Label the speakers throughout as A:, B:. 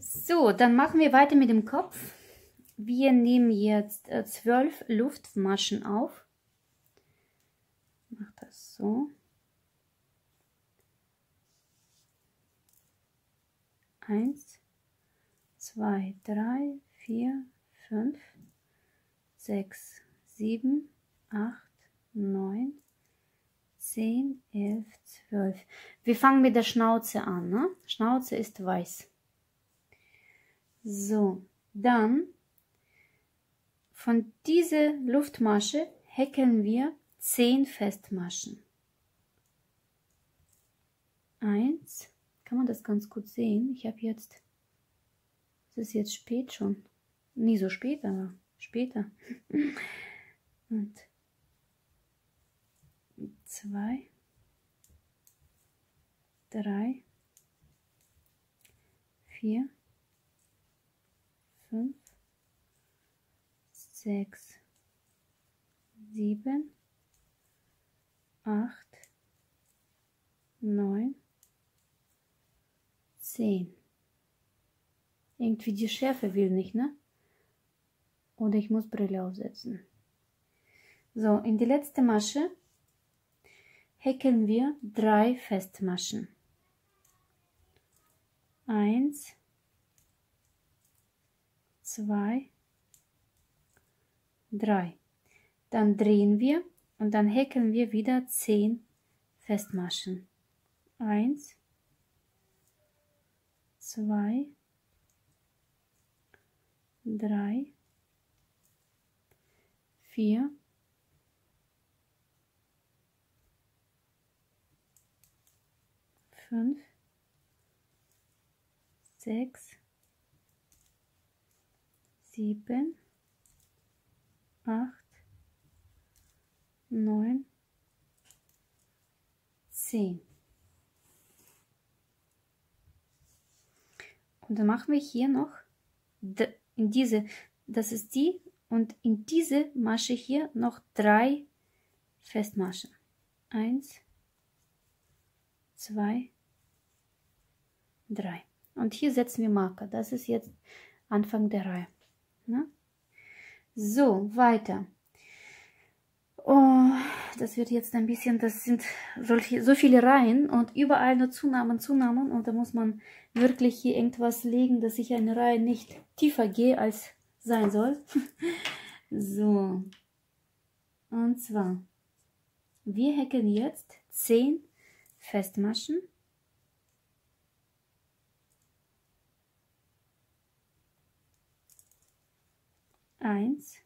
A: So, dann machen wir weiter mit dem Kopf. Wir nehmen jetzt äh, zwölf Luftmaschen auf. Mach das so. Eins, zwei, drei, vier, fünf, sechs, sieben, acht, neun, zehn, elf, zwölf. Wir fangen mit der Schnauze an. Ne? Schnauze ist weiß. So, dann von dieser Luftmasche häkeln wir zehn Festmaschen. Eins, kann man das ganz gut sehen. Ich habe jetzt, es ist jetzt spät schon. Nie so spät, aber später. Und zwei, drei, vier, fünf, sechs, sieben, acht, neun, zehn. Irgendwie die Schärfe will nicht, ne? Oder ich muss Brille aufsetzen. So, in die letzte Masche häkeln wir drei Festmaschen. Eins, zwei, drei. Dann drehen wir und dann häkeln wir wieder zehn Festmaschen. Eins, zwei, drei, vier, fünf, sechs, sieben, acht, neun, zehn. Und dann machen wir hier noch in diese, das ist die, und in diese Masche hier noch drei Festmaschen. Eins, zwei, drei. Und hier setzen wir Marker. Das ist jetzt Anfang der Reihe. Ne? So, weiter. Oh, das wird jetzt ein bisschen, das sind solche, so viele Reihen und überall nur Zunahmen, Zunahmen und da muss man wirklich hier irgendwas legen, dass ich eine Reihe nicht tiefer gehe, als sein soll. so, und zwar, wir häkeln jetzt 10 Festmaschen. Eins,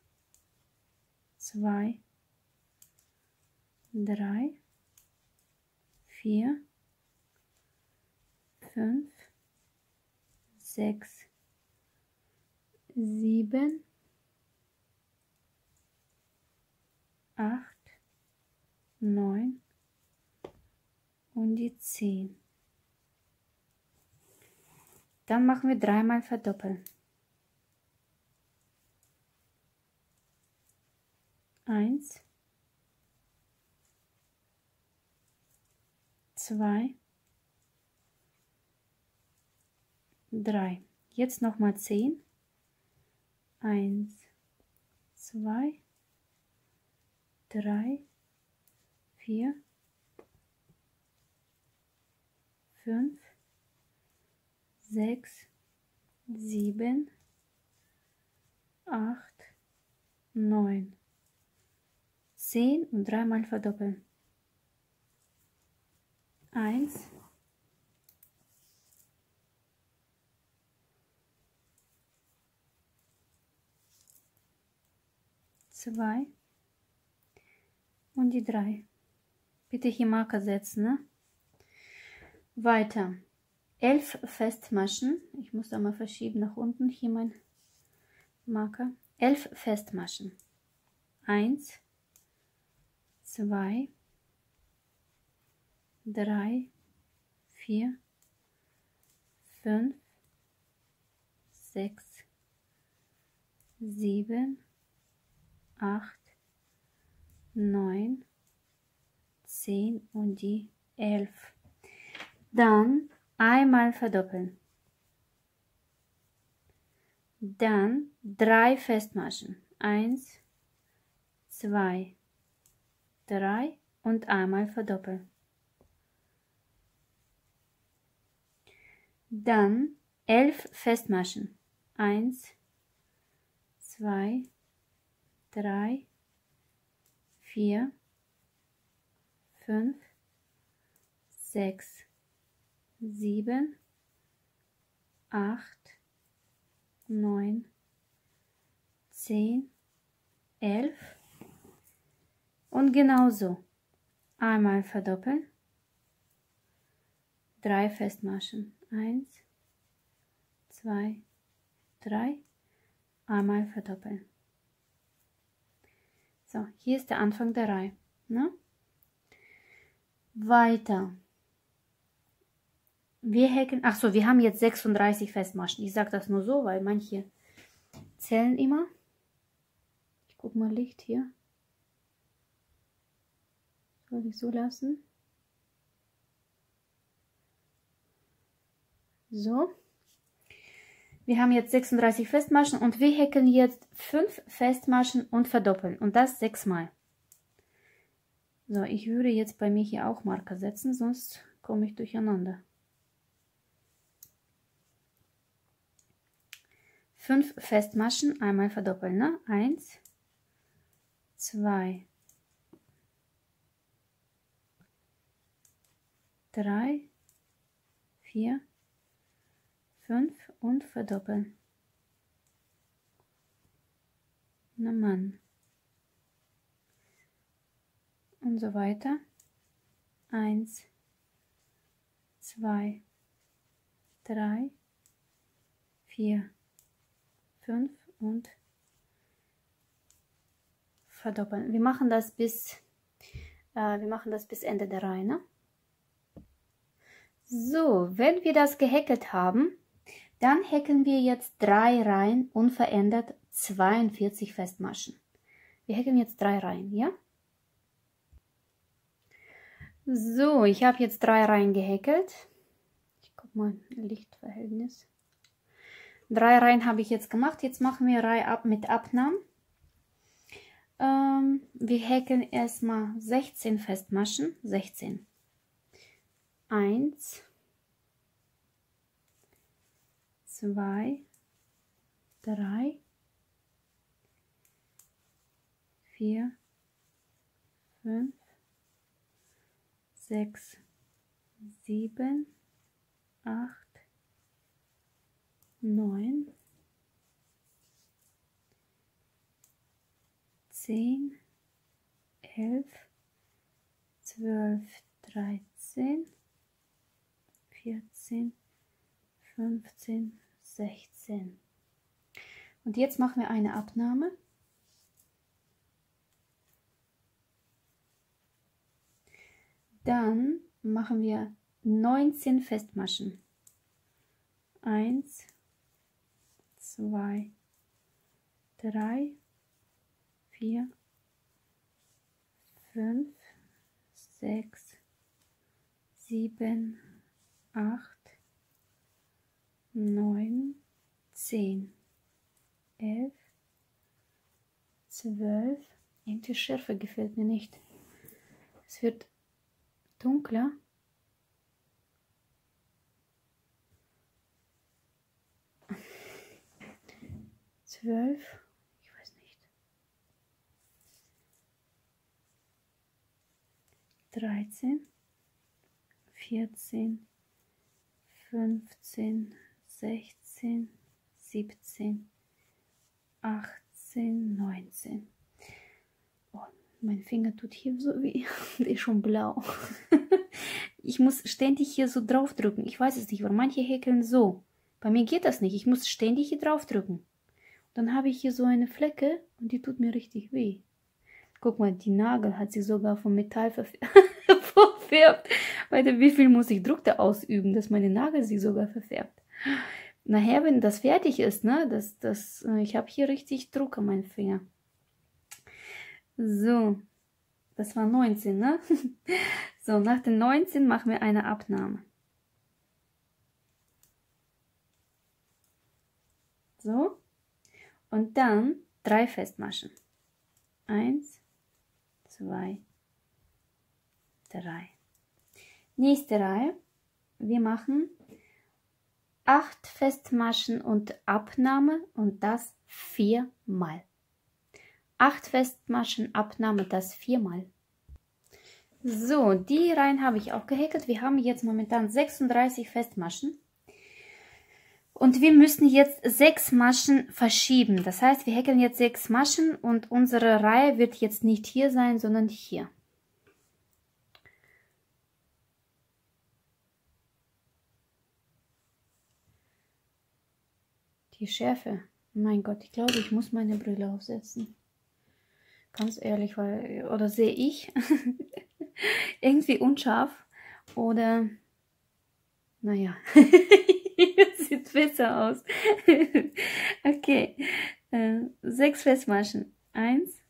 A: zwei, drei, vier, fünf, sechs, sieben, acht, neun und die zehn. Dann machen wir dreimal verdoppeln. Eins, zwei, drei. Jetzt nochmal zehn. Eins, zwei, drei, vier, fünf, sechs, sieben, acht, neun, zehn und dreimal verdoppeln. Eins, zwei und die drei. Bitte hier Marker setzen. Ne? Weiter. Elf Festmaschen. Ich muss da mal verschieben nach unten. Hier mein Marker. Elf Festmaschen. Eins, zwei, drei, vier, fünf, sechs, sieben, acht, neun, zehn und die elf. Dann einmal verdoppeln. Dann drei Festmaschen. Eins, zwei, drei und einmal verdoppeln. Dann elf Festmaschen. Eins, zwei, drei, vier, fünf, sechs, sieben, acht, neun, zehn, elf und genauso einmal verdoppeln, drei Festmaschen, eins, zwei, drei, einmal verdoppeln. So, hier ist der Anfang der Reihe. Ne? Weiter. Wir häkeln, ach so, wir haben jetzt 36 Festmaschen. Ich sage das nur so, weil manche zählen immer. Ich guck mal Licht hier. Soll ich so lassen? So. Wir haben jetzt 36 Festmaschen und wir häkeln jetzt 5 Festmaschen und verdoppeln und das sechsmal. So, ich würde jetzt bei mir hier auch Marker setzen, sonst komme ich durcheinander. 5 Festmaschen, einmal verdoppeln, ne? 1, 2, 3, 4, 5 und verdoppeln. Na Mann. Und so weiter. Eins, zwei, drei, vier, fünf und verdoppeln. Wir machen das bis äh, wir machen das bis Ende der Reihe. Ne? So, wenn wir das gehäkelt haben, dann häkeln wir jetzt drei Reihen unverändert 42 Festmaschen. Wir häkeln jetzt drei Reihen, ja? So, ich habe jetzt drei Reihen gehäkelt. Ich guck mal, Lichtverhältnis. Drei Reihen habe ich jetzt gemacht. Jetzt machen wir Reihe ab mit Abnahmen. Ähm, wir häkeln erstmal 16 Festmaschen. 16. 1, zwei, drei, vier, fünf, sechs, sieben, acht, neun, zehn, elf, zwölf, dreizehn, vierzehn, fünfzehn, 16. Und jetzt machen wir eine Abnahme. Dann machen wir 19 Festmaschen. 1, 2, 3, 4, 5, 6, 7, 8, neun, zehn, elf, zwölf. Irgendwie Schärfe gefällt mir nicht. Es wird dunkler. Zwölf. Ich weiß nicht. Dreizehn. Vierzehn. Fünfzehn. 16, 17, 18, 19. Oh, mein Finger tut hier so weh. Der ist schon blau. ich muss ständig hier so drauf drücken. Ich weiß es nicht, weil manche häkeln so. Bei mir geht das nicht. Ich muss ständig hier drauf drücken. Dann habe ich hier so eine Flecke und die tut mir richtig weh. Guck mal, die Nagel hat sich sogar vom Metall verfärbt. Weiter, wie viel muss ich Druck da ausüben, dass meine Nagel sich sogar verfärbt? Nachher, wenn das fertig ist, ne, das, das, äh, ich habe hier richtig Druck an meinen Finger. So, das war 19, ne? so, nach den 19 machen wir eine Abnahme. So, Und dann drei Festmaschen. Eins, zwei, drei. Nächste Reihe. Wir machen acht Festmaschen und Abnahme und das viermal. Acht Festmaschen, Abnahme, das viermal. So, die Reihen habe ich auch gehäkelt. Wir haben jetzt momentan 36 Festmaschen. Und wir müssen jetzt sechs Maschen verschieben. Das heißt, wir häkeln jetzt sechs Maschen und unsere Reihe wird jetzt nicht hier sein, sondern hier. Die Schärfe. Mein Gott, ich glaube, ich muss meine Brille aufsetzen. Ganz ehrlich, weil, oder sehe ich irgendwie unscharf oder, naja, sieht besser aus. okay, äh, sechs Festmaschen. Eins,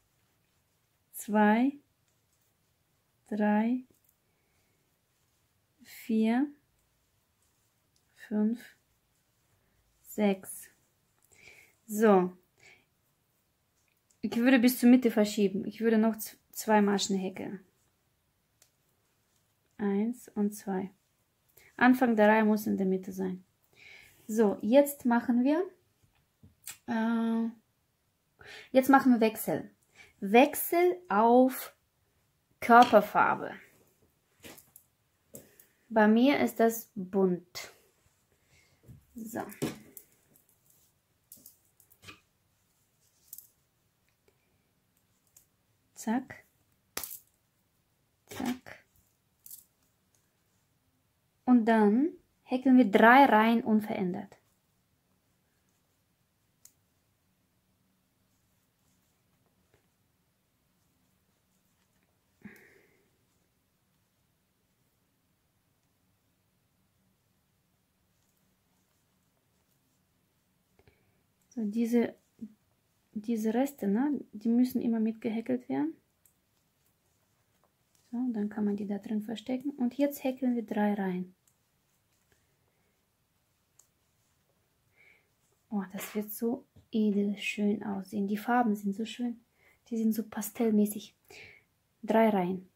A: zwei, drei, vier, fünf, sechs. So. Ich würde bis zur Mitte verschieben. Ich würde noch zwei Maschen häkeln. Eins und zwei. Anfang der Reihe muss in der Mitte sein. So, jetzt machen wir, äh, jetzt machen wir Wechsel. Wechsel auf Körperfarbe. Bei mir ist das bunt. So. Zack. Zack. Und dann häkeln wir drei Reihen unverändert. So, diese diese Reste, ne, die müssen immer mitgehäkelt werden. So, dann kann man die da drin verstecken. Und jetzt häkeln wir drei Reihen. Oh, das wird so edel schön aussehen. Die Farben sind so schön. Die sind so pastellmäßig. Drei Reihen.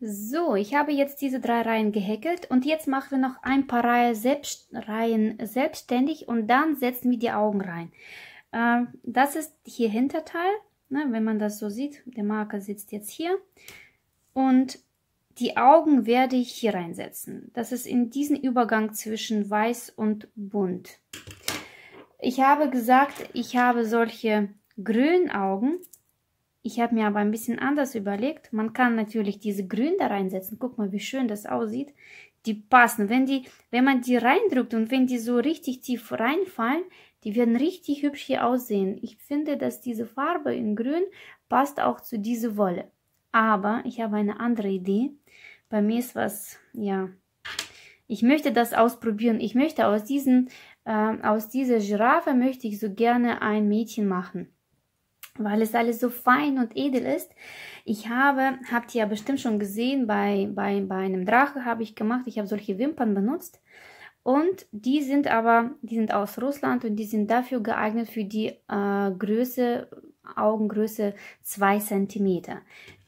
A: So, ich habe jetzt diese drei Reihen gehäkelt und jetzt machen wir noch ein paar Reihen, selbst, Reihen selbstständig und dann setzen wir die Augen rein. Ähm, das ist hier Hinterteil, ne, wenn man das so sieht. Der Marker sitzt jetzt hier. Und die Augen werde ich hier reinsetzen. Das ist in diesen Übergang zwischen weiß und bunt. Ich habe gesagt, ich habe solche grünen Augen. Ich habe mir aber ein bisschen anders überlegt. Man kann natürlich diese grün da reinsetzen. Guck mal, wie schön das aussieht. Die passen. Wenn, die, wenn man die reindrückt und wenn die so richtig tief reinfallen, die werden richtig hübsch hier aussehen. Ich finde, dass diese Farbe in grün passt auch zu dieser Wolle. Aber ich habe eine andere Idee. Bei mir ist was, ja, ich möchte das ausprobieren. Ich möchte aus, diesen, äh, aus dieser Giraffe möchte ich so gerne ein Mädchen machen. Weil es alles so fein und edel ist. Ich habe, habt ihr ja bestimmt schon gesehen, bei, bei, bei einem Drache habe ich gemacht, ich habe solche Wimpern benutzt. Und die sind aber, die sind aus Russland und die sind dafür geeignet für die äh, Größe, Augengröße 2 cm.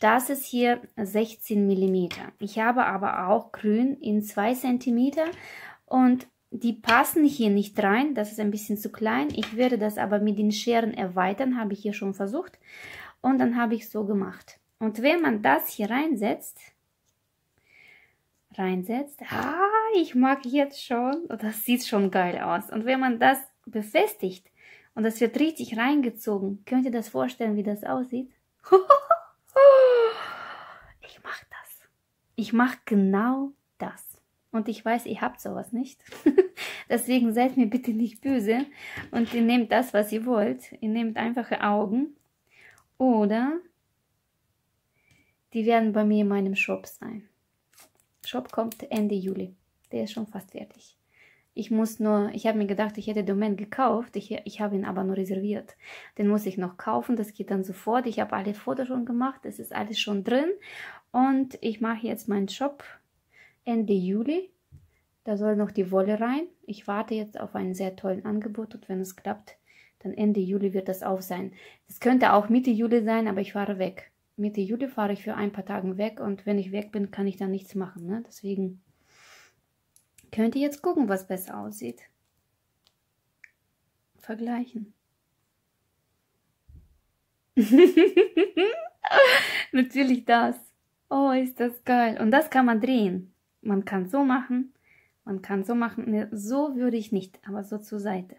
A: Das ist hier 16 mm. Ich habe aber auch grün in 2 cm und die passen hier nicht rein, das ist ein bisschen zu klein. Ich werde das aber mit den Scheren erweitern, habe ich hier schon versucht. Und dann habe ich so gemacht. Und wenn man das hier reinsetzt, reinsetzt, ah, ich mag jetzt schon, das sieht schon geil aus. Und wenn man das befestigt und das wird richtig reingezogen, könnt ihr das vorstellen, wie das aussieht? ich mache das. Ich mache genau das. Und ich weiß, ihr habt sowas nicht. Deswegen seid mir bitte nicht böse. Und ihr nehmt das, was ihr wollt. Ihr nehmt einfache Augen. Oder die werden bei mir in meinem Shop sein. Shop kommt Ende Juli. Der ist schon fast fertig. Ich muss nur, ich habe mir gedacht, ich hätte Domain gekauft, ich, ich habe ihn aber nur reserviert. Den muss ich noch kaufen, das geht dann sofort. Ich habe alle Fotos schon gemacht, es ist alles schon drin. Und ich mache jetzt meinen Shop Ende Juli. Da soll noch die Wolle rein. Ich warte jetzt auf ein sehr tolles Angebot und wenn es klappt, Dann Ende Juli wird das auf sein. Das könnte auch Mitte Juli sein, aber ich fahre weg. Mitte Juli fahre ich für ein paar Tage weg und wenn ich weg bin, kann ich dann nichts machen. Ne? Deswegen könnt ihr jetzt gucken, was besser aussieht. Vergleichen. Natürlich das. Oh, ist das geil. Und das kann man drehen. Man kann so machen. Man kann so machen. Ne, so würde ich nicht, aber so zur Seite.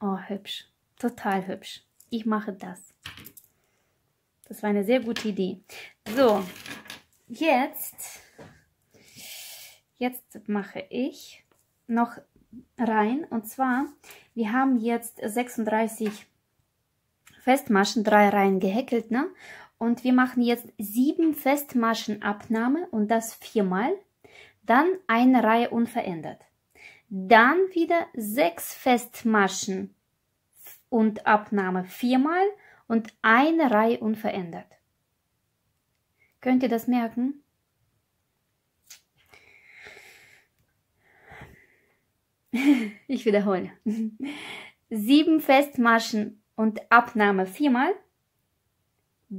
A: Oh, hübsch. Total hübsch. Ich mache das. Das war eine sehr gute Idee. So, jetzt, jetzt mache ich noch rein. Und zwar, wir haben jetzt 36 Festmaschen, drei Reihen gehäkelt, ne? Und wir machen jetzt sieben Festmaschenabnahme und das viermal. Dann eine Reihe unverändert. Dann wieder sechs Festmaschen und Abnahme viermal und eine Reihe unverändert. Könnt ihr das merken? Ich wiederhole. Sieben Festmaschen und Abnahme viermal,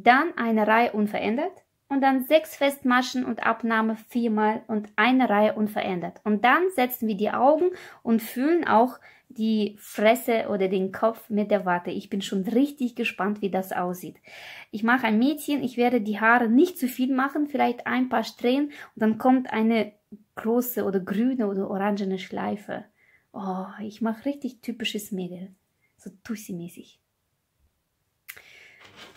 A: dann eine Reihe unverändert und dann sechs Festmaschen und Abnahme viermal und eine Reihe unverändert. Und dann setzen wir die Augen und fühlen auch die Fresse oder den Kopf mit der Watte. Ich bin schon richtig gespannt, wie das aussieht. Ich mache ein Mädchen, ich werde die Haare nicht zu viel machen, vielleicht ein paar Strähnen und dann kommt eine große oder grüne oder orangene Schleife. Oh, ich mache richtig typisches Mädel. So Tussi-mäßig.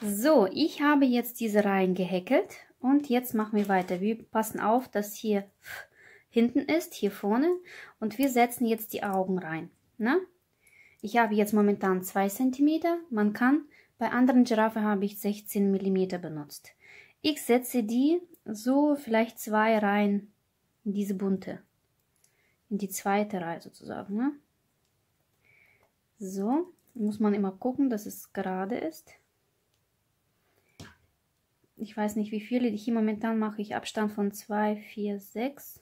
A: So, ich habe jetzt diese Reihen gehäkelt und jetzt machen wir weiter. Wir passen auf, dass hier hinten ist, hier vorne und wir setzen jetzt die Augen rein. Ne? Ich habe jetzt momentan 2 cm. Man kann, bei anderen Giraffe habe ich 16 mm benutzt. Ich setze die so vielleicht zwei Reihen in diese bunte. In die zweite Reihe sozusagen. Ne? So, muss man immer gucken, dass es gerade ist. Ich weiß nicht, wie viele. Hier momentan mache ich Abstand von 2, 4, 6.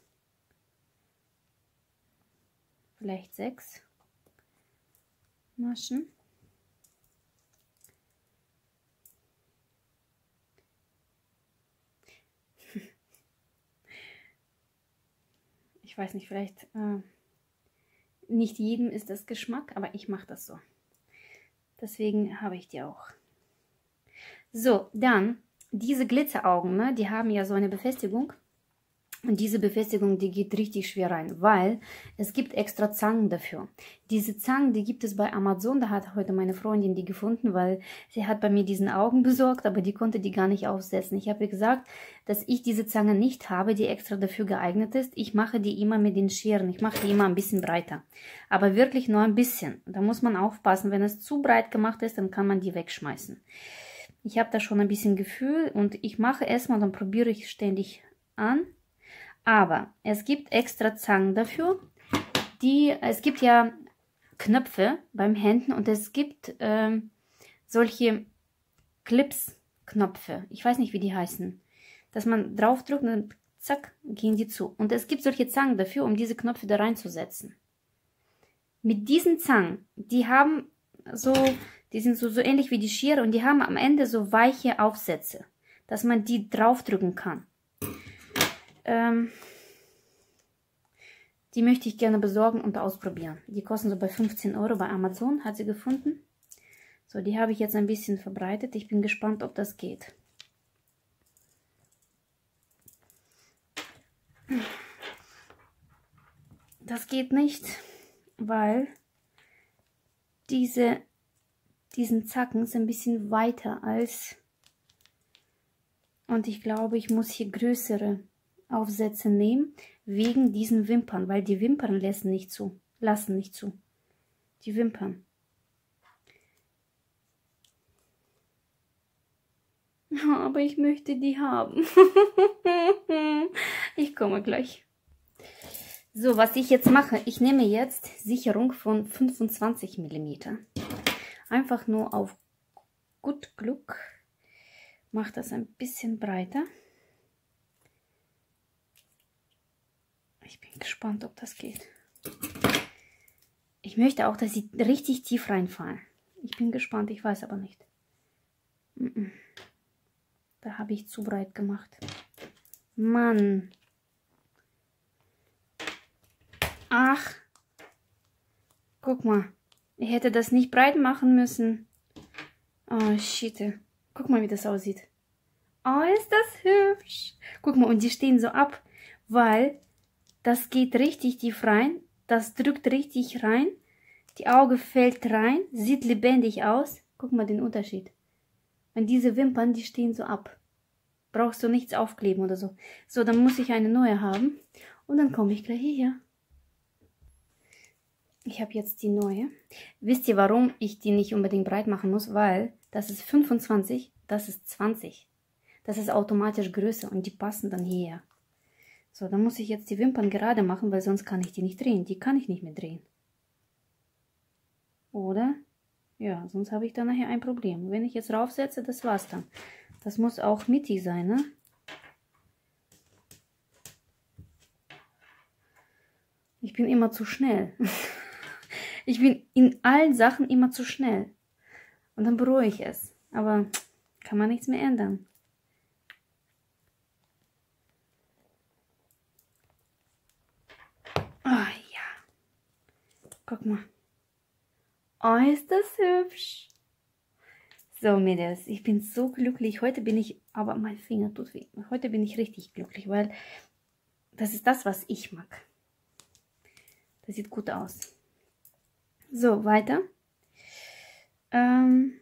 A: Vielleicht 6. Maschen. Ich weiß nicht, vielleicht äh, nicht jedem ist das Geschmack, aber ich mache das so. Deswegen habe ich die auch. So, dann diese Glitzeraugen, ne, die haben ja so eine Befestigung. Und diese Befestigung, die geht richtig schwer rein, weil es gibt extra Zangen dafür. Diese Zangen, die gibt es bei Amazon, da hat heute meine Freundin die gefunden, weil sie hat bei mir diesen Augen besorgt, aber die konnte die gar nicht aufsetzen. Ich habe gesagt, dass ich diese Zange nicht habe, die extra dafür geeignet ist. Ich mache die immer mit den Scheren, ich mache die immer ein bisschen breiter. Aber wirklich nur ein bisschen. Da muss man aufpassen, wenn es zu breit gemacht ist, dann kann man die wegschmeißen. Ich habe da schon ein bisschen Gefühl und ich mache erstmal, dann probiere ich ständig an aber es gibt extra Zangen dafür. Die, es gibt ja Knöpfe beim Händen und es gibt ähm, solche Clips-Knöpfe. Ich weiß nicht, wie die heißen. Dass man draufdrückt und zack, gehen die zu. Und es gibt solche Zangen dafür, um diese Knöpfe da reinzusetzen. Mit diesen Zangen, die haben so, die sind so, so ähnlich wie die Schere und die haben am Ende so weiche Aufsätze, dass man die draufdrücken kann. Ähm, die möchte ich gerne besorgen und ausprobieren. Die kosten so bei 15 Euro bei Amazon, hat sie gefunden. So, die habe ich jetzt ein bisschen verbreitet. Ich bin gespannt, ob das geht. Das geht nicht, weil diese, diesen Zacken sind ein bisschen weiter als... Und ich glaube, ich muss hier größere Aufsätze nehmen, wegen diesen Wimpern, weil die Wimpern lassen nicht zu. Lassen nicht zu. Die Wimpern. Aber ich möchte die haben. ich komme gleich. So, was ich jetzt mache, ich nehme jetzt Sicherung von 25 mm. Einfach nur auf gut Glück. Mache das ein bisschen breiter. Ich bin gespannt, ob das geht. Ich möchte auch, dass sie richtig tief reinfallen. Ich bin gespannt, ich weiß aber nicht. Da habe ich zu breit gemacht. Mann. Ach. Guck mal. Ich hätte das nicht breit machen müssen. Oh, shit. Guck mal, wie das aussieht. Oh, ist das hübsch. Guck mal, und die stehen so ab, weil das geht richtig tief rein. Das drückt richtig rein. Die Auge fällt rein, sieht lebendig aus. Guck mal den Unterschied. Und diese Wimpern, die stehen so ab. Brauchst du nichts aufkleben oder so. So, dann muss ich eine neue haben. Und dann komme ich gleich hierher. Ich habe jetzt die neue. Wisst ihr, warum ich die nicht unbedingt breit machen muss? Weil das ist 25, das ist 20. Das ist automatisch größer und die passen dann hierher. So, dann muss ich jetzt die Wimpern gerade machen, weil sonst kann ich die nicht drehen. Die kann ich nicht mehr drehen. Oder? Ja, sonst habe ich dann nachher ein Problem. Wenn ich jetzt raufsetze, das war's dann. Das muss auch mittig sein, ne? Ich bin immer zu schnell. ich bin in allen Sachen immer zu schnell. Und dann bereue ich es. Aber kann man nichts mehr ändern. Oh ja. Guck mal. Oh, ist das hübsch. So, Mädels, ich bin so glücklich. Heute bin ich, aber mein Finger tut weh. Heute bin ich richtig glücklich, weil das ist das, was ich mag. Das sieht gut aus. So, weiter. Ähm,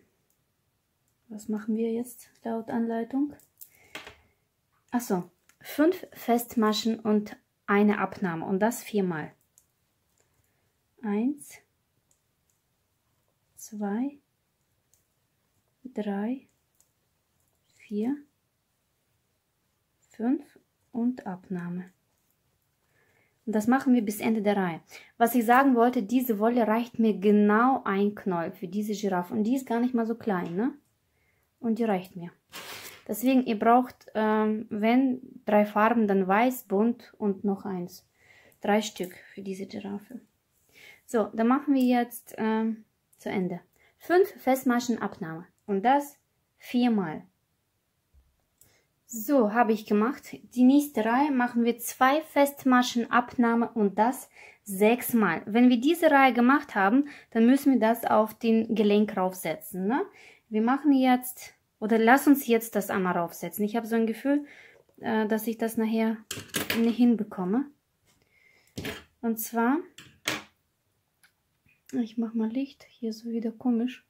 A: was machen wir jetzt laut Anleitung? Achso, fünf Festmaschen und eine Abnahme und das viermal. Eins, zwei, drei, vier, fünf und Abnahme. Und das machen wir bis Ende der Reihe. Was ich sagen wollte, diese Wolle reicht mir genau ein Knoll für diese Giraffe. Und die ist gar nicht mal so klein, ne? Und die reicht mir. Deswegen, ihr braucht, ähm, wenn drei Farben, dann weiß, bunt und noch eins. Drei Stück für diese Giraffe. So, dann machen wir jetzt ähm, zu Ende. Fünf Festmaschenabnahme. Und das viermal. So, habe ich gemacht. Die nächste Reihe machen wir zwei Festmaschenabnahme und das sechsmal. Wenn wir diese Reihe gemacht haben, dann müssen wir das auf den Gelenk raufsetzen. Ne? Wir machen jetzt, oder lass uns jetzt das einmal raufsetzen. Ich habe so ein Gefühl, äh, dass ich das nachher nicht hinbekomme. Und zwar ich mache mal Licht. Hier so wieder komisch.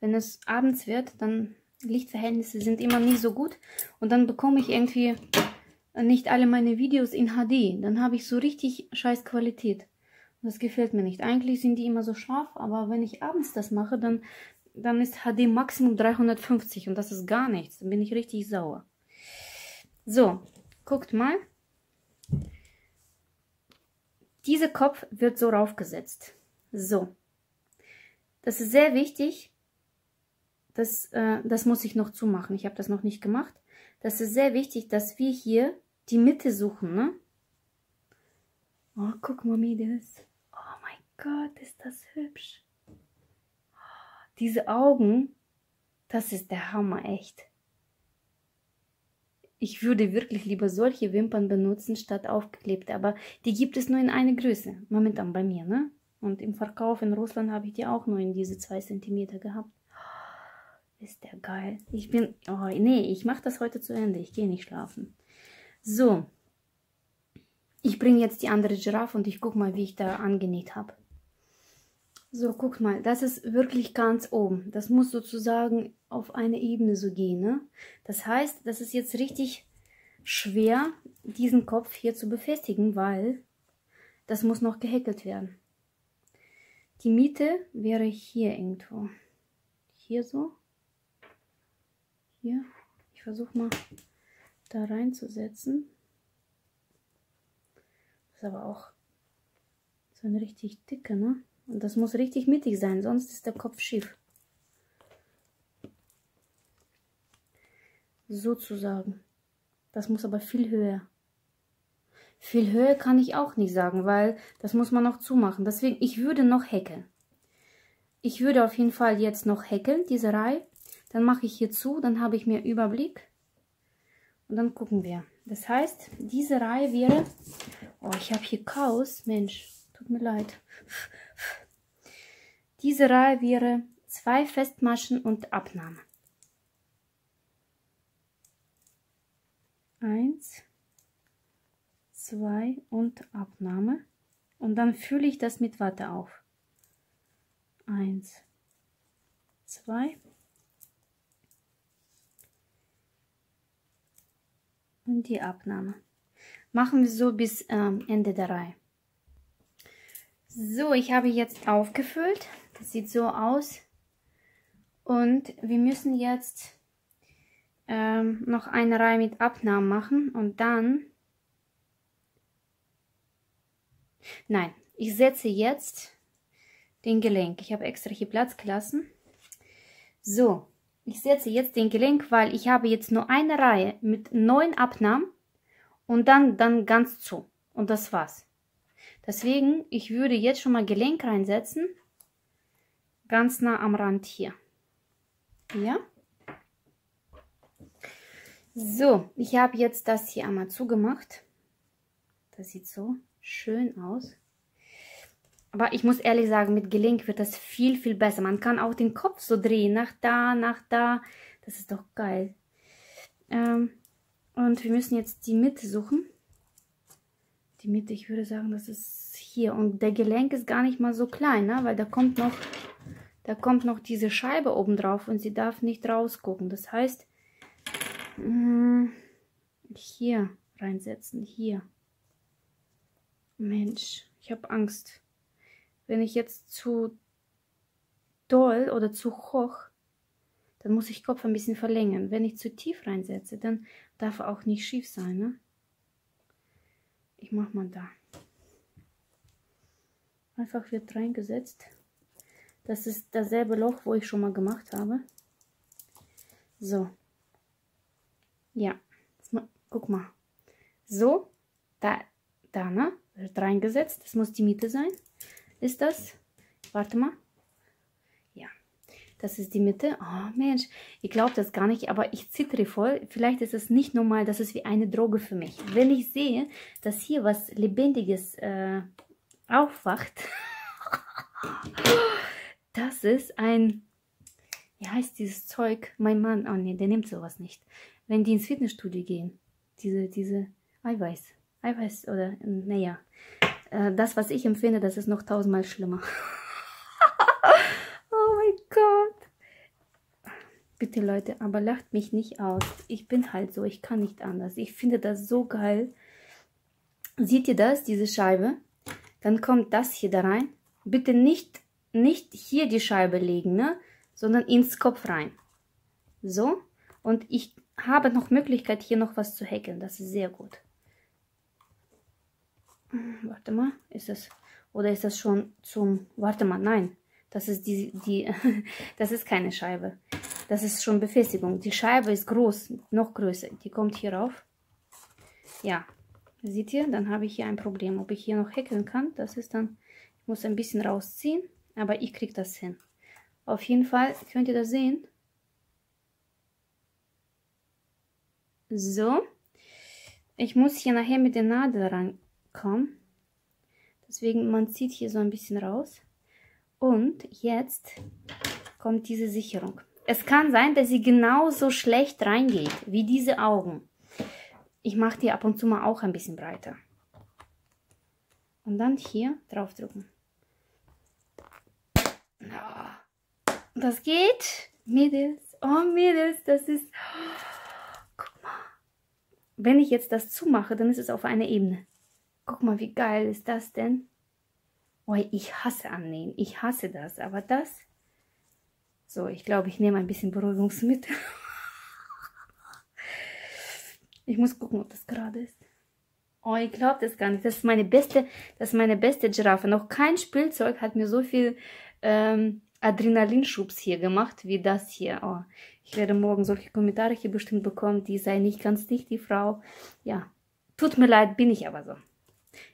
A: Wenn es abends wird, dann Lichtverhältnisse sind immer nie so gut. Und dann bekomme ich irgendwie nicht alle meine Videos in HD. Dann habe ich so richtig scheiß Qualität. Das gefällt mir nicht. Eigentlich sind die immer so scharf, aber wenn ich abends das mache, dann, dann ist HD Maximum 350 und das ist gar nichts. Dann bin ich richtig sauer. So, guckt mal. Dieser Kopf wird so raufgesetzt. So. Das ist sehr wichtig. Das, äh, das muss ich noch zumachen. Ich habe das noch nicht gemacht. Das ist sehr wichtig, dass wir hier die Mitte suchen, ne? Oh, guck mal, Mädels. Oh mein Gott, ist das hübsch. diese Augen, das ist der Hammer, echt. Ich würde wirklich lieber solche Wimpern benutzen, statt aufgeklebte, aber die gibt es nur in einer Größe. Momentan bei mir, ne? Und im Verkauf in Russland habe ich die auch nur in diese zwei Zentimeter gehabt. Ist der geil. Ich bin, oh nee, ich mache das heute zu Ende. Ich gehe nicht schlafen. So. Ich bringe jetzt die andere Giraffe und ich gucke mal, wie ich da angenäht habe. So, guck mal, das ist wirklich ganz oben. Das muss sozusagen auf eine Ebene so gehen. Ne? Das heißt, das ist jetzt richtig schwer, diesen Kopf hier zu befestigen, weil das muss noch gehäkelt werden. Die Mitte wäre hier irgendwo. Hier so. Hier. Ich versuche mal da reinzusetzen. Das ist aber auch so ein richtig dicke, ne? Und das muss richtig mittig sein, sonst ist der Kopf schief. Sozusagen. Das muss aber viel höher. Viel Höhe kann ich auch nicht sagen, weil das muss man noch zumachen. Deswegen, ich würde noch häkeln. Ich würde auf jeden Fall jetzt noch häkeln, diese Reihe. Dann mache ich hier zu, dann habe ich mehr Überblick. Und dann gucken wir. Das heißt, diese Reihe wäre... Oh, ich habe hier Chaos. Mensch, tut mir leid. Diese Reihe wäre zwei Festmaschen und Abnahme. Eins, zwei und Abnahme. Und dann fülle ich das mit Watte auf. Eins, zwei. Und die Abnahme. Machen wir so bis ähm, Ende der Reihe. So, ich habe jetzt aufgefüllt. Das sieht so aus. Und wir müssen jetzt ähm, noch eine Reihe mit Abnahmen machen und dann... Nein, ich setze jetzt den Gelenk. Ich habe extra hier Platz gelassen. So, ich setze jetzt den Gelenk, weil ich habe jetzt nur eine Reihe mit neun Abnahmen und dann, dann ganz zu. Und das war's. Deswegen, ich würde jetzt schon mal Gelenk reinsetzen. Ganz nah am Rand hier. Ja. So, ich habe jetzt das hier einmal zugemacht. Das sieht so schön aus. Aber ich muss ehrlich sagen, mit Gelenk wird das viel, viel besser. Man kann auch den Kopf so drehen, nach da, nach da. Das ist doch geil. Ähm, und wir müssen jetzt die Mitte suchen. Die Mitte, ich würde sagen, das ist hier. Und der Gelenk ist gar nicht mal so klein, ne? weil da kommt noch da kommt noch diese Scheibe oben drauf und sie darf nicht rausgucken. Das heißt, mm, hier reinsetzen, hier. Mensch, ich habe Angst. Wenn ich jetzt zu doll oder zu hoch, dann muss ich Kopf ein bisschen verlängern. Wenn ich zu tief reinsetze, dann darf auch nicht schief sein. Ne? Ich mache mal da. Einfach wird reingesetzt. Das ist dasselbe Loch, wo ich schon mal gemacht habe. So. Ja. Guck mal. So. Da, da, ne? Wird reingesetzt. Das muss die Mitte sein. Ist das? Warte mal. Ja. Das ist die Mitte. Oh Mensch, ich glaube das gar nicht, aber ich zittere voll. Vielleicht ist es nicht normal, das ist wie eine Droge für mich. Wenn ich sehe, dass hier was Lebendiges äh, aufwacht, Das ist ein, wie heißt dieses Zeug? Mein Mann, oh nee, der nimmt sowas nicht. Wenn die ins Fitnessstudio gehen, diese, diese Eiweiß, Eiweiß oder, naja, äh, das, was ich empfinde, das ist noch tausendmal schlimmer. oh mein Gott. Bitte Leute, aber lacht mich nicht aus. Ich bin halt so, ich kann nicht anders. Ich finde das so geil. Seht ihr das, diese Scheibe? Dann kommt das hier da rein. Bitte nicht nicht hier die Scheibe legen, ne? sondern ins Kopf rein. So. Und ich habe noch Möglichkeit, hier noch was zu häkeln. Das ist sehr gut. Warte mal, ist das... Oder ist das schon zum... Warte mal, nein. Das ist die... die das ist keine Scheibe. Das ist schon Befestigung. Die Scheibe ist groß, noch größer. Die kommt hier rauf. Ja, seht ihr? Dann habe ich hier ein Problem. Ob ich hier noch häkeln kann, das ist dann... Ich muss ein bisschen rausziehen. Aber ich kriege das hin. Auf jeden Fall könnt ihr das sehen. So. Ich muss hier nachher mit der Nadel rankommen. Deswegen, man zieht hier so ein bisschen raus. Und jetzt kommt diese Sicherung. Es kann sein, dass sie genauso schlecht reingeht, wie diese Augen. Ich mache die ab und zu mal auch ein bisschen breiter. Und dann hier draufdrücken. Das geht. Mädels. Oh, Mädels, das ist... guck mal. Wenn ich jetzt das zumache, dann ist es auf einer Ebene. Guck mal, wie geil ist das denn? Oh, ich hasse Annähen. Ich hasse das. Aber das... So, ich glaube, ich nehme ein bisschen Beruhigungsmittel. ich muss gucken, ob das gerade ist. Oh, ich glaube das gar nicht. Das ist meine beste, das ist meine beste Giraffe. Noch kein Spielzeug hat mir so viel ähm, Adrenalinschubs hier gemacht, wie das hier. Oh, ich werde morgen solche Kommentare hier bestimmt bekommen, die sei nicht ganz dicht, die Frau. Ja, tut mir leid, bin ich aber so.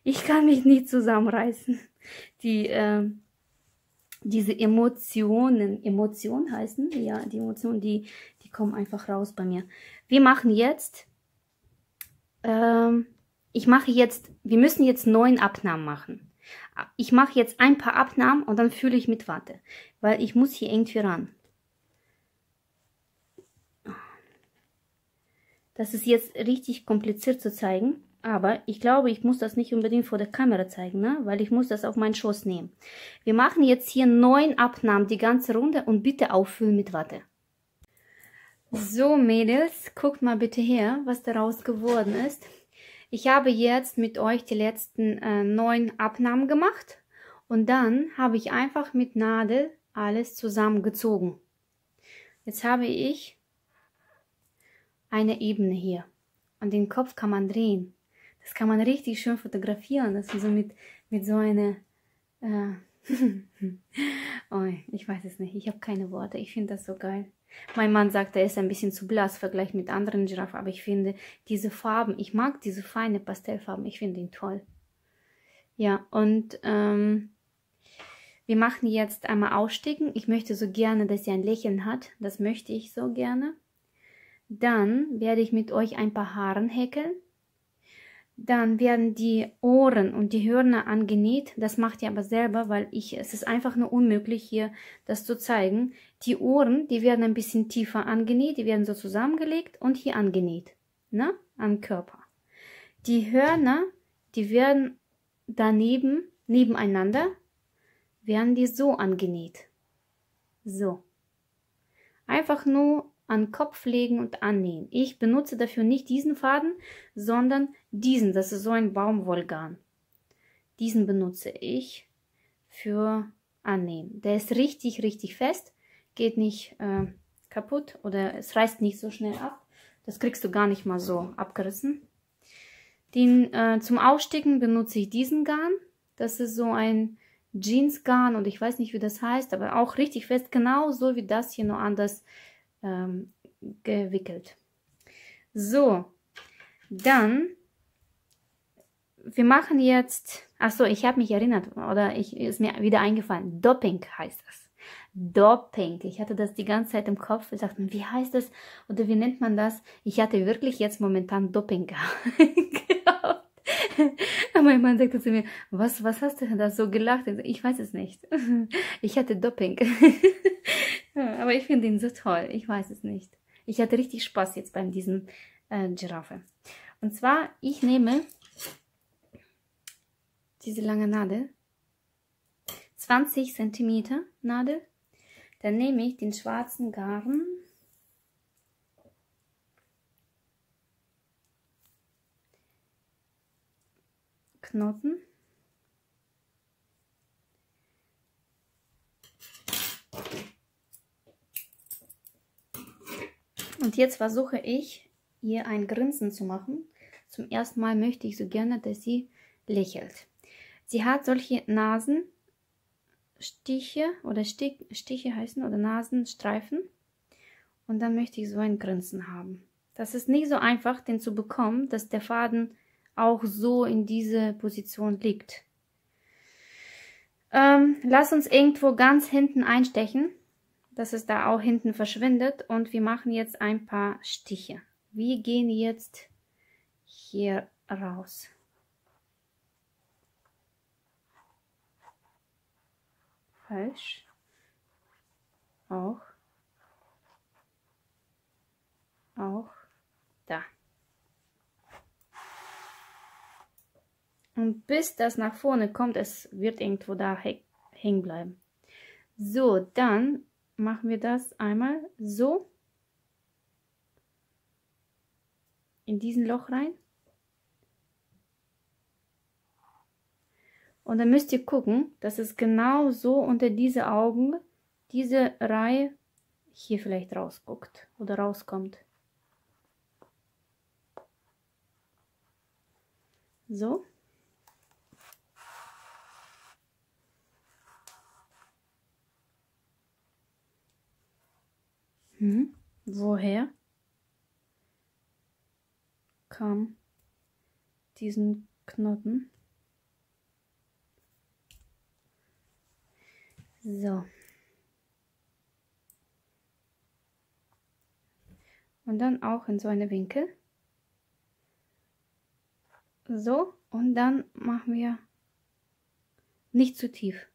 A: Ich kann mich nicht zusammenreißen. Die, äh, diese Emotionen, Emotionen heißen, ja, die Emotionen, die, die kommen einfach raus bei mir. Wir machen jetzt, ähm, ich mache jetzt, wir müssen jetzt neun Abnahmen machen. Ich mache jetzt ein paar Abnahmen und dann fühle ich mit Watte, weil ich muss hier irgendwie ran. Das ist jetzt richtig kompliziert zu zeigen, aber ich glaube, ich muss das nicht unbedingt vor der Kamera zeigen, ne? weil ich muss das auf meinen Schoß nehmen. Wir machen jetzt hier neun Abnahmen, die ganze Runde und bitte auffüllen mit Watte. So Mädels, guckt mal bitte her, was daraus geworden ist. Ich habe jetzt mit euch die letzten äh, neun Abnahmen gemacht und dann habe ich einfach mit Nadel alles zusammengezogen. Jetzt habe ich eine Ebene hier. Und den Kopf kann man drehen. Das kann man richtig schön fotografieren. Das ist so mit, mit so einer... Äh oh, ich weiß es nicht. Ich habe keine Worte. Ich finde das so geil. Mein Mann sagt, er ist ein bisschen zu blass, vergleicht mit anderen Giraffen. Aber ich finde diese Farben, ich mag diese feine Pastellfarben. Ich finde ihn toll. Ja, und ähm, wir machen jetzt einmal Ausstiegen. Ich möchte so gerne, dass sie ein Lächeln hat. Das möchte ich so gerne. Dann werde ich mit euch ein paar Haaren häkeln. Dann werden die Ohren und die Hörner angenäht. Das macht ihr aber selber, weil ich, es ist einfach nur unmöglich hier das zu zeigen. Die Ohren, die werden ein bisschen tiefer angenäht, die werden so zusammengelegt und hier angenäht, ne, am Körper. Die Hörner, die werden daneben, nebeneinander, werden die so angenäht. So. Einfach nur an Kopf legen und annähen. Ich benutze dafür nicht diesen Faden, sondern diesen. Das ist so ein Baumwollgarn. Diesen benutze ich für Annähen. Der ist richtig, richtig fest, geht nicht äh, kaputt oder es reißt nicht so schnell ab. Das kriegst du gar nicht mal so abgerissen. Den, äh, zum Aussticken benutze ich diesen Garn. Das ist so ein Jeansgarn und ich weiß nicht, wie das heißt, aber auch richtig fest, genau so wie das hier, nur anders ähm, gewickelt. So, dann, wir machen jetzt, achso, ich habe mich erinnert, oder ich, ist mir wieder eingefallen, Dopping heißt das. Dopping. Ich hatte das die ganze Zeit im Kopf. Ich dachte, wie heißt das? Oder wie nennt man das? Ich hatte wirklich jetzt momentan Dopping gehabt. mein Mann sagte zu mir, was, was hast du da so gelacht? Ich weiß es nicht. Ich hatte Aber ich finde ihn so toll. Ich weiß es nicht. Ich hatte richtig Spaß jetzt beim diesem äh, Giraffe. Und zwar, ich nehme diese lange Nadel, 20 cm Nadel. Dann nehme ich den schwarzen Garn Knoten. Und jetzt versuche ich, ihr ein Grinsen zu machen. Zum ersten Mal möchte ich so gerne, dass sie lächelt. Sie hat solche Nasenstiche oder Stich, Stiche heißen oder Nasenstreifen. Und dann möchte ich so ein Grinsen haben. Das ist nicht so einfach, den zu bekommen, dass der Faden auch so in diese Position liegt. Ähm, lass uns irgendwo ganz hinten einstechen, dass es da auch hinten verschwindet und wir machen jetzt ein paar Stiche. Wir gehen jetzt hier raus. Falsch. Auch. Auch. Da. Und bis das nach vorne kommt, es wird irgendwo da hängen bleiben. So, dann machen wir das einmal so in diesen Loch rein. Und dann müsst ihr gucken, dass es genau so unter diese Augen, diese Reihe hier vielleicht rausguckt oder rauskommt. So. Hm? Woher kam diesen Knoten? So. Und dann auch in so einen Winkel. So, und dann machen wir nicht zu tief.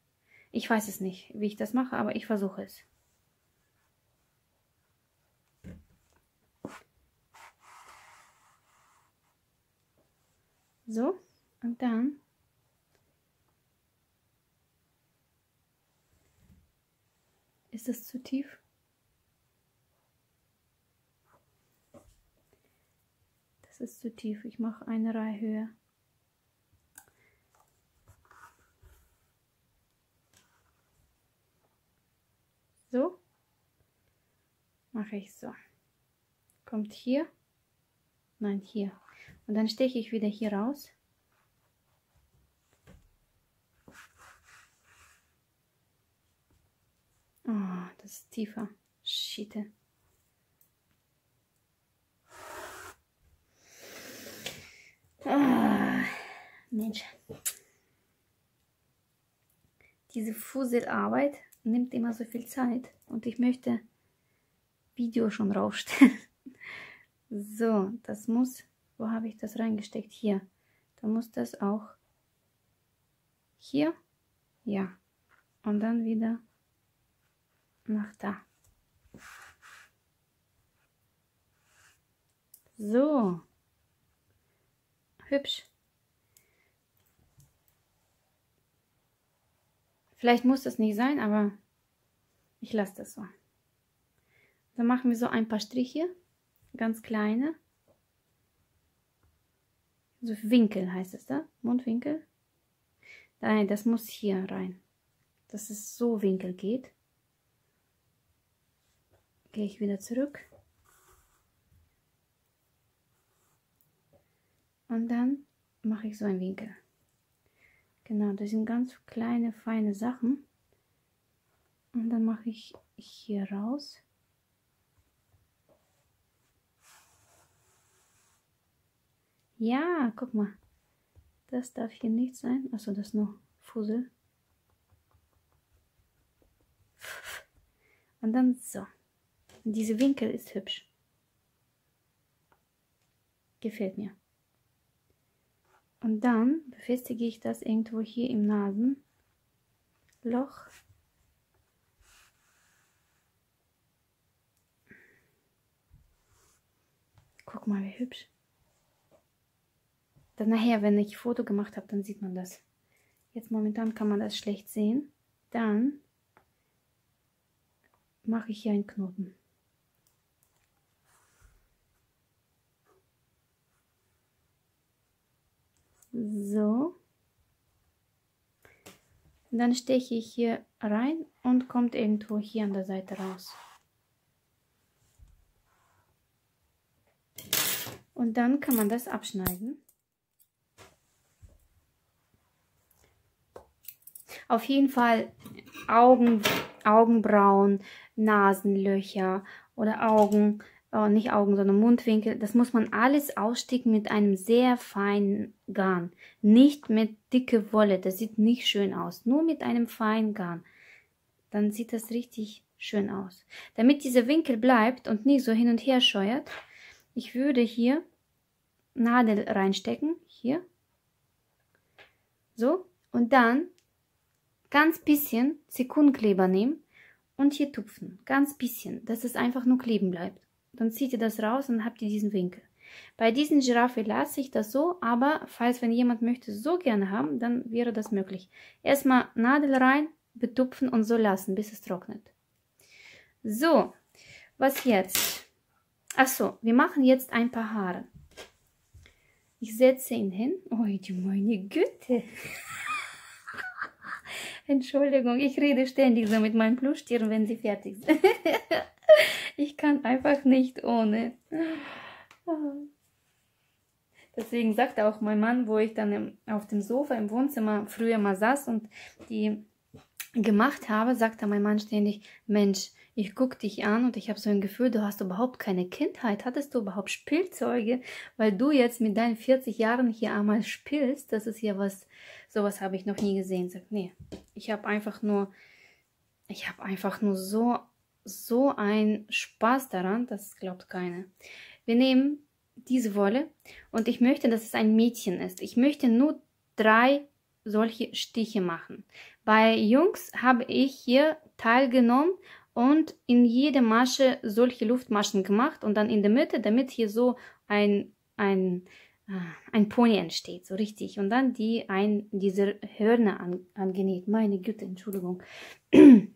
A: Ich weiß es nicht, wie ich das mache, aber ich versuche es. So, und dann ist es zu tief. Das ist zu tief. Ich mache eine Reihe höher. So mache ich so. Kommt hier. Nein, hier. Und dann steche ich wieder hier raus. Oh, das ist tiefer. Schiete. Ah, Mensch. Diese Fusselarbeit nimmt immer so viel Zeit und ich möchte Video schon rausstellen. so, das muss, wo habe ich das reingesteckt? Hier. Da muss das auch hier, ja, und dann wieder nach da. So, hübsch. Vielleicht muss das nicht sein, aber ich lasse das so. Dann machen wir so ein paar Striche, ganz kleine. So Winkel heißt es da, Mundwinkel. Nein, das muss hier rein, dass es so Winkel geht. Gehe ich wieder zurück. Und dann mache ich so einen Winkel. Genau, das sind ganz kleine, feine Sachen. Und dann mache ich hier raus. Ja, guck mal. Das darf hier nicht sein. Achso, das ist nur Fussel. Und dann so. Und diese Winkel ist hübsch. Gefällt mir. Und dann befestige ich das irgendwo hier im Nasenloch. Guck mal, wie hübsch. Dann nachher, wenn ich Foto gemacht habe, dann sieht man das. Jetzt momentan kann man das schlecht sehen. Dann mache ich hier einen Knoten. So. Dann steche ich hier rein und kommt irgendwo hier an der Seite raus. Und dann kann man das abschneiden. Auf jeden Fall Augen, Augenbrauen, Nasenlöcher oder Augen oh, nicht Augen, sondern Mundwinkel, das muss man alles aussticken mit einem sehr feinen Garn. Nicht mit dicke Wolle, das sieht nicht schön aus. Nur mit einem feinen Garn. Dann sieht das richtig schön aus. Damit dieser Winkel bleibt und nicht so hin und her scheuert, ich würde hier Nadel reinstecken, hier. So, und dann ganz bisschen Sekundenkleber nehmen und hier tupfen. Ganz bisschen, dass es einfach nur kleben bleibt. Dann zieht ihr das raus und habt ihr diesen Winkel. Bei diesen Giraffe lasse ich das so, aber falls wenn jemand möchte so gerne haben, dann wäre das möglich. Erstmal Nadel rein, betupfen und so lassen, bis es trocknet. So, was jetzt? Achso, wir machen jetzt ein paar Haare. Ich setze ihn hin. Oh, meine Güte. Entschuldigung, ich rede ständig so mit meinen Plüschtieren, wenn sie fertig sind. Ich kann einfach nicht ohne. Deswegen sagte auch mein Mann, wo ich dann auf dem Sofa im Wohnzimmer früher mal saß und die gemacht habe, sagte mein Mann ständig, Mensch, ich gucke dich an und ich habe so ein Gefühl, du hast überhaupt keine Kindheit. Hattest du überhaupt Spielzeuge? Weil du jetzt mit deinen 40 Jahren hier einmal spielst, das ist ja was, sowas habe ich noch nie gesehen. Sagt, nee, ich habe einfach nur ich habe einfach nur so, so einen Spaß daran, das glaubt keiner. Wir nehmen diese Wolle und ich möchte, dass es ein Mädchen ist. Ich möchte nur drei solche Stiche machen. Bei Jungs habe ich hier teilgenommen und in jede Masche solche Luftmaschen gemacht und dann in der Mitte, damit hier so ein, ein, äh, ein Pony entsteht, so richtig. Und dann die ein, diese Hörner an, angenäht. Meine Güte, Entschuldigung.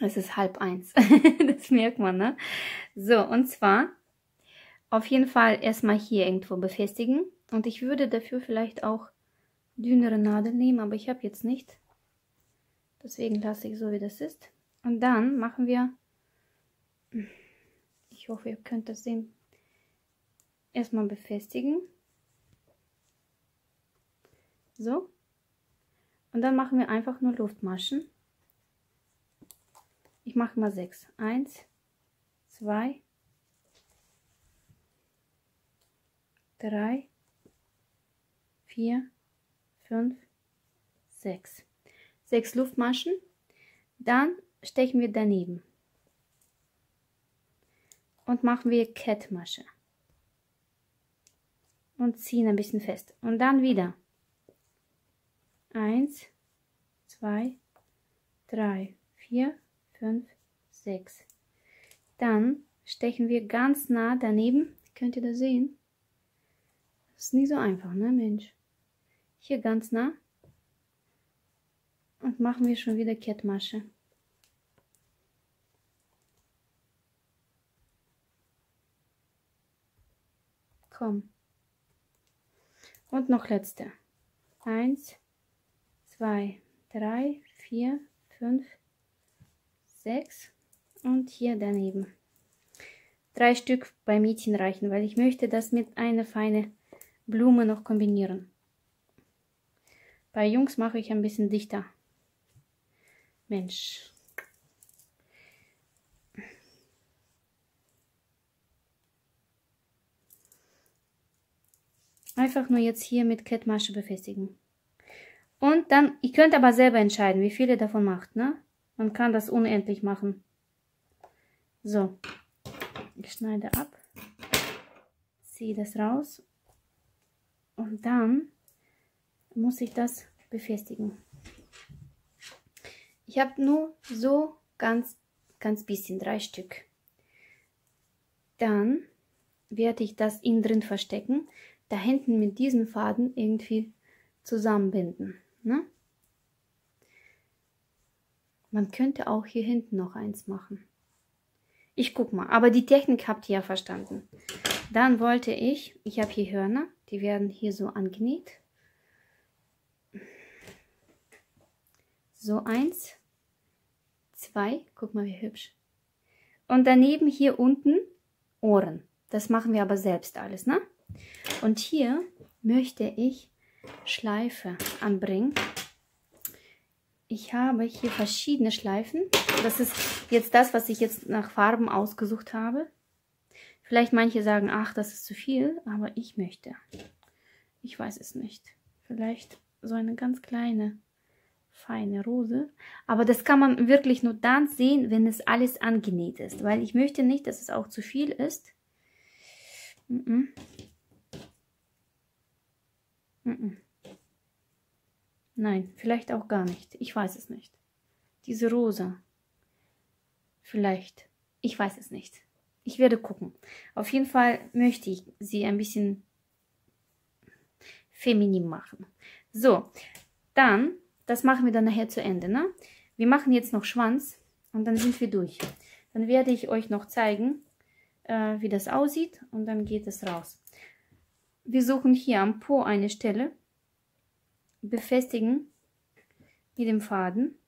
A: Es ist halb eins. das merkt man, ne? So, und zwar auf jeden Fall erstmal hier irgendwo befestigen. Und ich würde dafür vielleicht auch dünnere Nadel nehmen, aber ich habe jetzt nicht. Deswegen lasse ich so, wie das ist. Und dann machen wir, ich hoffe, ihr könnt das sehen, erstmal befestigen. So. Und dann machen wir einfach nur Luftmaschen. Ich mache mal sechs. Eins, zwei, drei, vier, fünf, sechs. Sechs Luftmaschen. Dann stechen wir daneben und machen wir Kettmasche und ziehen ein bisschen fest und dann wieder eins, zwei, drei, vier, fünf, sechs. Dann stechen wir ganz nah daneben. Könnt ihr das sehen? Das ist nicht so einfach, ne Mensch? Hier ganz nah. Und machen wir schon wieder Kettmasche. Komm. Und noch letzte. Eins, zwei, drei, vier, fünf, sechs und hier daneben. Drei Stück bei Mädchen reichen, weil ich möchte das mit einer feinen Blume noch kombinieren. Bei Jungs mache ich ein bisschen dichter. Mensch, Einfach nur jetzt hier mit Kettmasche befestigen. Und dann, ihr könnt aber selber entscheiden, wie viel ihr davon macht, ne? Man kann das unendlich machen. So, ich schneide ab, ziehe das raus und dann muss ich das befestigen. Ich habe nur so ganz, ganz bisschen, drei Stück. Dann werde ich das innen drin verstecken da hinten mit diesen Faden irgendwie zusammenbinden. Ne? Man könnte auch hier hinten noch eins machen. Ich guck mal, aber die Technik habt ihr ja verstanden. Dann wollte ich, ich habe hier Hörner, die werden hier so angenäht. So eins, zwei, guck mal wie hübsch. Und daneben hier unten Ohren. Das machen wir aber selbst alles, ne? Und hier möchte ich Schleife anbringen. Ich habe hier verschiedene Schleifen. Das ist jetzt das, was ich jetzt nach Farben ausgesucht habe. Vielleicht manche sagen, ach, das ist zu viel, aber ich möchte. Ich weiß es nicht. Vielleicht so eine ganz kleine, feine Rose. Aber das kann man wirklich nur dann sehen, wenn es alles angenäht ist. Weil ich möchte nicht, dass es auch zu viel ist. Nein, vielleicht auch gar nicht. Ich weiß es nicht. Diese Rosa. Vielleicht. Ich weiß es nicht. Ich werde gucken. Auf jeden Fall möchte ich sie ein bisschen feminin machen. So, dann, das machen wir dann nachher zu Ende. Ne? Wir machen jetzt noch Schwanz und dann sind wir durch. Dann werde ich euch noch zeigen, äh, wie das aussieht und dann geht es raus. Wir suchen hier am Po eine Stelle, befestigen mit dem Faden,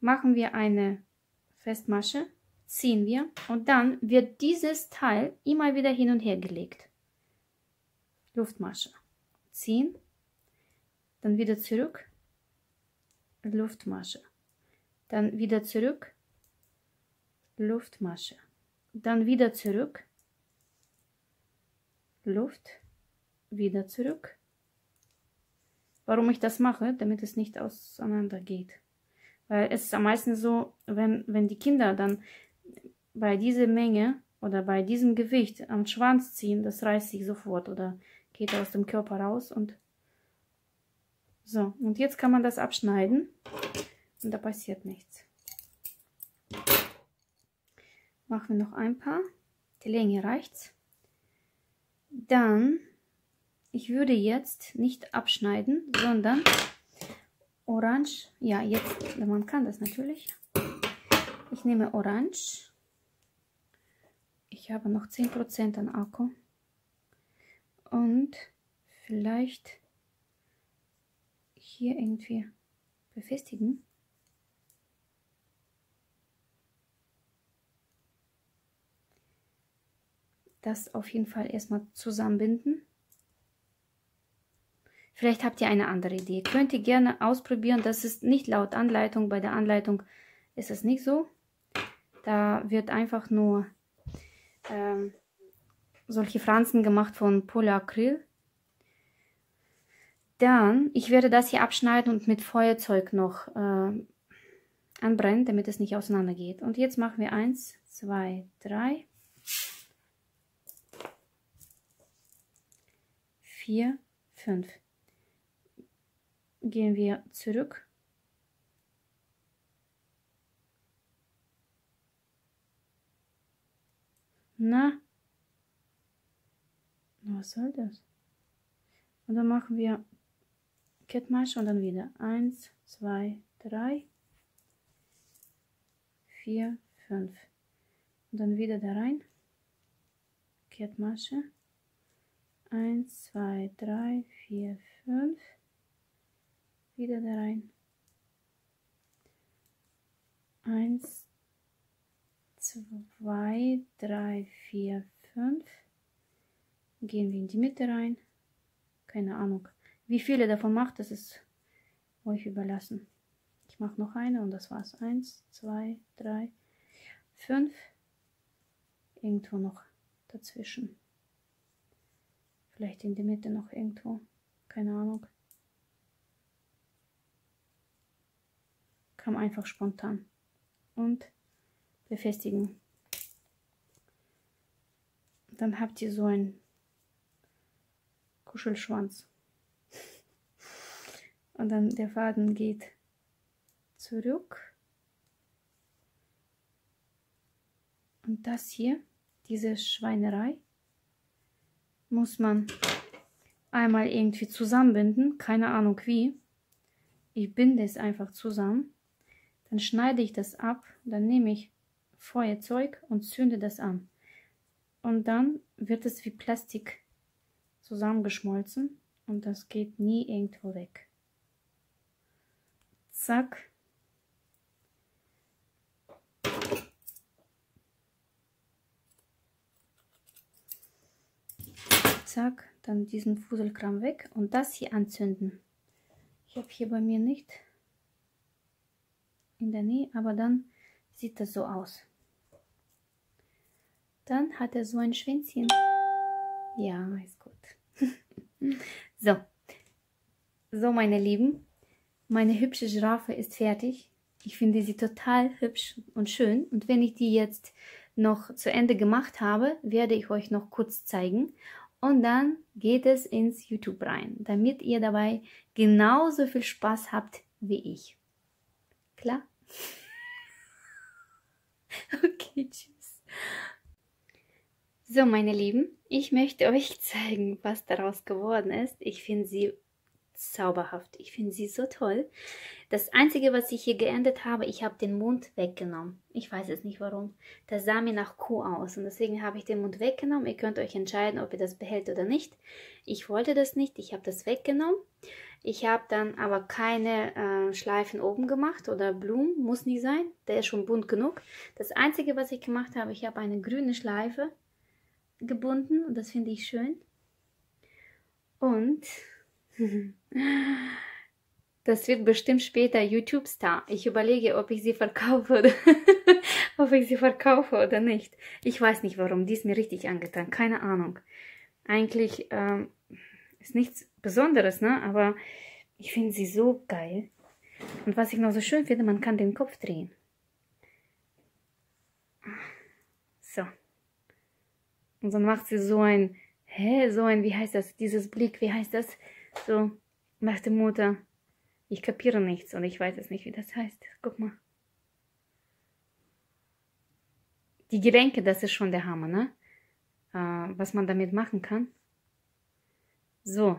A: machen wir eine Festmasche, ziehen wir und dann wird dieses Teil immer wieder hin und her gelegt. Luftmasche. Ziehen, dann wieder zurück, Luftmasche. Dann wieder zurück, Luftmasche. Dann wieder zurück, Luft, wieder zurück. Warum ich das mache? Damit es nicht auseinander geht. Weil es ist am meisten so, wenn, wenn die Kinder dann bei dieser Menge oder bei diesem Gewicht am Schwanz ziehen, das reißt sich sofort oder geht aus dem Körper raus und so. Und jetzt kann man das abschneiden und da passiert nichts. Machen wir noch ein paar. Die Länge reicht's. Dann, ich würde jetzt nicht abschneiden, sondern Orange. Ja, jetzt, man kann das natürlich. Ich nehme Orange. Ich habe noch 10% an Akku. Und vielleicht hier irgendwie befestigen. Das auf jeden Fall erstmal zusammenbinden. Vielleicht habt ihr eine andere Idee. Könnt ihr gerne ausprobieren. Das ist nicht laut Anleitung. Bei der Anleitung ist es nicht so. Da wird einfach nur ähm, solche Franzen gemacht von Polyacryl. Dann, ich werde das hier abschneiden und mit Feuerzeug noch äh, anbrennen, damit es nicht auseinander geht. Und jetzt machen wir eins, zwei, drei, vier, fünf gehen wir zurück. Na, was soll das? Und dann machen wir Kettmasche und dann wieder 1, 2, 3, 4, 5. Und dann wieder da rein. Kettmasche. 1, 2, 3, 4, 5 wieder da rein. Eins, zwei, drei, vier, fünf. Gehen wir in die Mitte rein. Keine Ahnung. Wie viele davon macht, das ist euch überlassen. Ich mache noch eine und das war's. Eins, zwei, drei, fünf. Irgendwo noch dazwischen. Vielleicht in die Mitte noch irgendwo. Keine Ahnung. kam einfach spontan. Und befestigen. Dann habt ihr so einen Kuschelschwanz. Und dann der Faden geht zurück. Und das hier, diese Schweinerei, muss man einmal irgendwie zusammenbinden. Keine Ahnung wie. Ich binde es einfach zusammen. Dann schneide ich das ab, dann nehme ich Feuerzeug und zünde das an. Und dann wird es wie Plastik zusammengeschmolzen und das geht nie irgendwo weg. Zack. Zack, dann diesen Fuselkram weg und das hier anzünden. Ich habe hier bei mir nicht in der Nähe, aber dann sieht das so aus. Dann hat er so ein Schwänzchen. Ja, ist gut. so. So, meine Lieben. Meine hübsche Giraffe ist fertig. Ich finde sie total hübsch und schön. Und wenn ich die jetzt noch zu Ende gemacht habe, werde ich euch noch kurz zeigen. Und dann geht es ins YouTube rein, damit ihr dabei genauso viel Spaß habt wie ich. Klar? Okay, tschüss. So, meine Lieben, ich möchte euch zeigen, was daraus geworden ist. Ich finde sie zauberhaft. Ich finde sie so toll. Das Einzige, was ich hier geändert habe, ich habe den Mund weggenommen. Ich weiß es nicht warum. Das sah mir nach Kuh aus und deswegen habe ich den Mund weggenommen. Ihr könnt euch entscheiden, ob ihr das behält oder nicht. Ich wollte das nicht, ich habe das weggenommen. Ich habe dann aber keine äh, Schleifen oben gemacht oder Blumen, muss nicht sein. Der ist schon bunt genug. Das Einzige, was ich gemacht habe, ich habe eine grüne Schleife gebunden und das finde ich schön. Und das wird bestimmt später YouTube-Star. Ich überlege, ob ich sie verkaufe oder ob ich sie verkaufe oder nicht. Ich weiß nicht warum. Die ist mir richtig angetan. Keine Ahnung. Eigentlich ähm, ist nichts Besonderes, ne? Aber ich finde sie so geil. Und was ich noch so schön finde, man kann den Kopf drehen. So. Und dann macht sie so ein, hä, so ein, wie heißt das, dieses Blick, wie heißt das? So, nach der Mutter, ich kapiere nichts und ich weiß es nicht, wie das heißt. Guck mal. Die Gelenke, das ist schon der Hammer, ne? Äh, was man damit machen kann. So,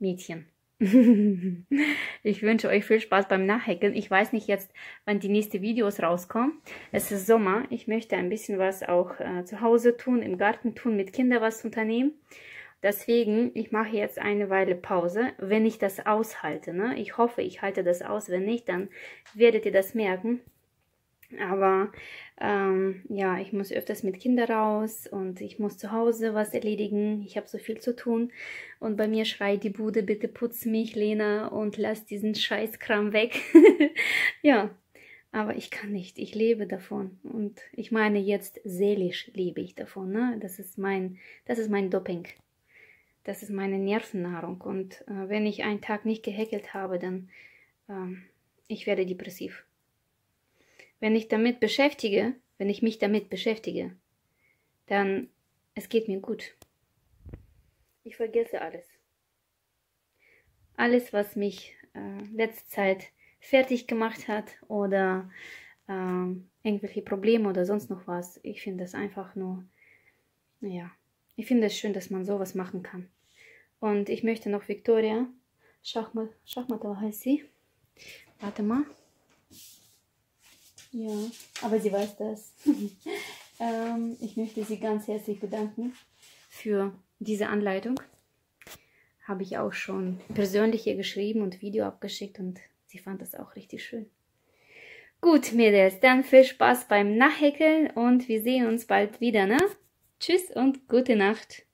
A: Mädchen. ich wünsche euch viel Spaß beim Nachhäkeln. Ich weiß nicht jetzt, wann die nächsten Videos rauskommen. Es ist Sommer. Ich möchte ein bisschen was auch äh, zu Hause tun, im Garten tun, mit Kindern was unternehmen. Deswegen, ich mache jetzt eine Weile Pause, wenn ich das aushalte. Ne? Ich hoffe, ich halte das aus. Wenn nicht, dann werdet ihr das merken. Aber ähm, ja, ich muss öfters mit Kindern raus und ich muss zu Hause was erledigen. Ich habe so viel zu tun. Und bei mir schreit die Bude, bitte putz mich, Lena, und lass diesen Scheißkram weg. ja, aber ich kann nicht. Ich lebe davon. Und ich meine, jetzt seelisch lebe ich davon. Ne? Das, ist mein, das ist mein Doping. Das ist meine Nervennahrung. Und äh, wenn ich einen Tag nicht gehäkelt habe, dann äh, ich werde depressiv wenn ich damit beschäftige, wenn ich mich damit beschäftige, dann es geht mir gut. Ich vergesse alles. Alles, was mich äh, letzte Zeit fertig gemacht hat oder äh, irgendwelche Probleme oder sonst noch was. Ich finde das einfach nur, naja, ich finde es schön, dass man sowas machen kann. Und ich möchte noch Victoria, Schachmat, Schachmatova heißt sie. Warte mal. Ja, aber sie weiß das. ähm, ich möchte sie ganz herzlich bedanken für diese Anleitung. Habe ich auch schon persönlich ihr geschrieben und Video abgeschickt und sie fand das auch richtig schön. Gut, Mädels, dann viel Spaß beim Nachhäkeln und wir sehen uns bald wieder, ne? Tschüss und gute Nacht.